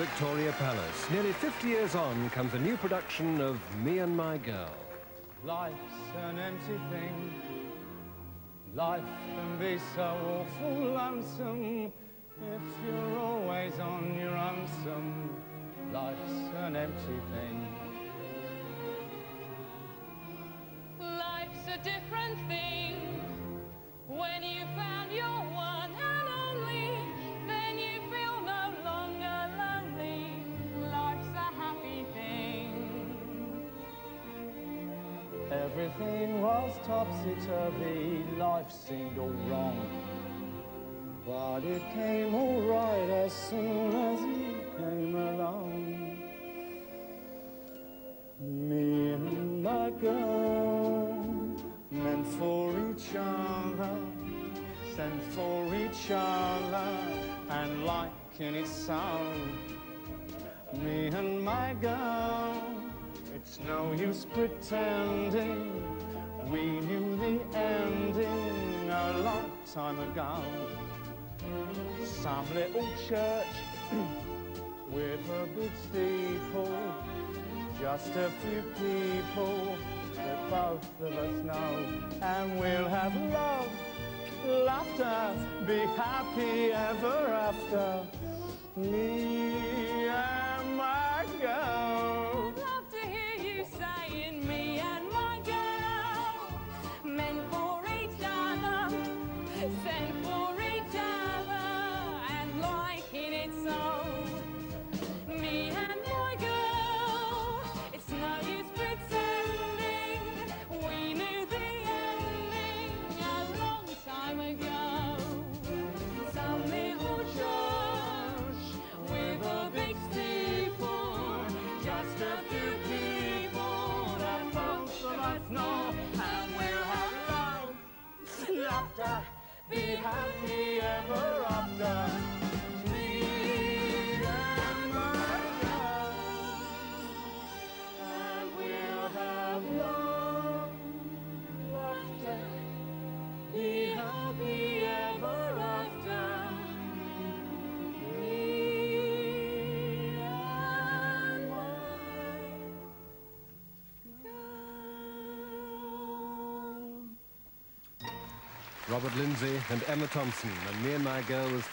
Victoria Palace. Nearly 50 years on comes a new production of Me and My Girl. Life's an empty thing. Life can be so awful lonesome if you're always on your own. Some life's an empty thing. Life's a different thing Everything was topsy-turvy, life seemed all wrong. But it came all right as soon as you came along. Me and my girl, meant for each other, sent for each other, and like its sound. Me and my girl, it's no use pretending. We knew the ending a long time ago. Some little church with a big steeple, just a few people that both of us know, and we'll have love, laughter, be happy ever after. Me and my just a few people that both of us know, Robert Lindsay and Emma Thompson and Me and My Girl was